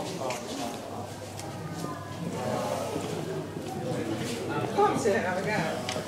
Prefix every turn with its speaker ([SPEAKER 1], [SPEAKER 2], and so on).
[SPEAKER 1] Come sit down, we got